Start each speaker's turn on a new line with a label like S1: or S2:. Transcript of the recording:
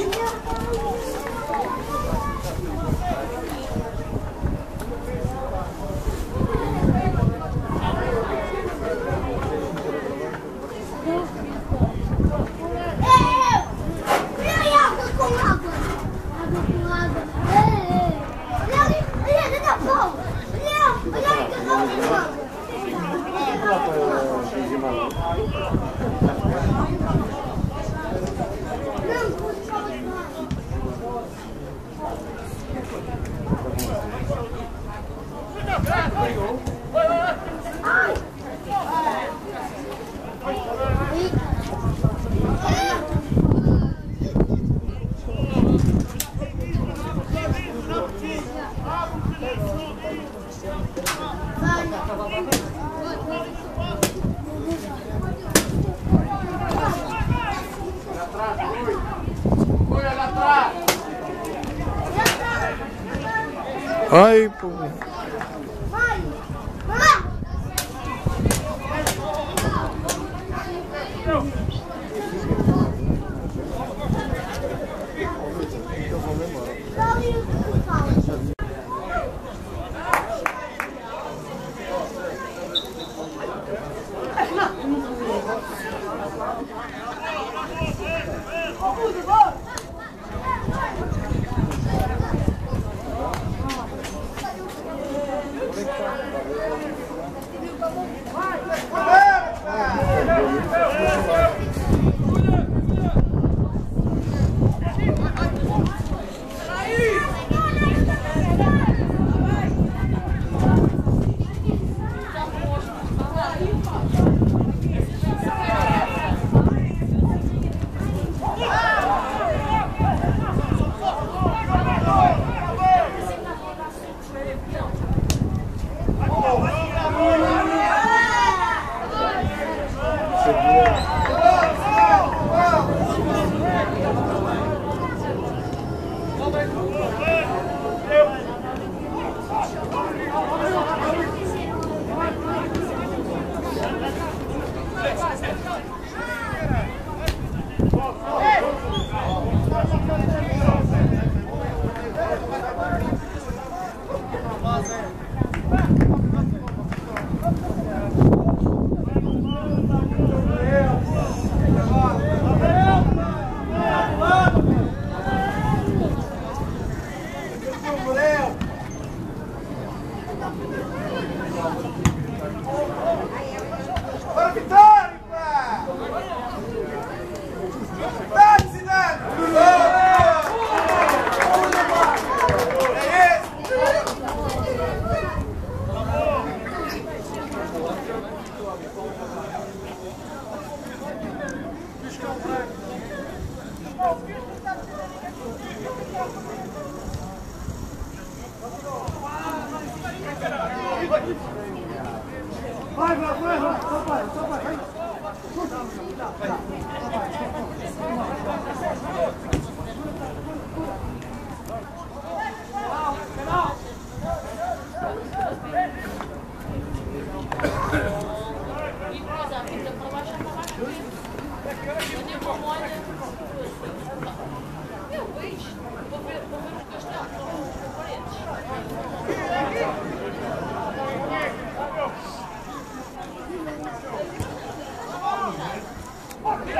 S1: すごい Ai, pô. Não. Vai, vai, vai, vai, só vai, só vai, vai. Vai. fuck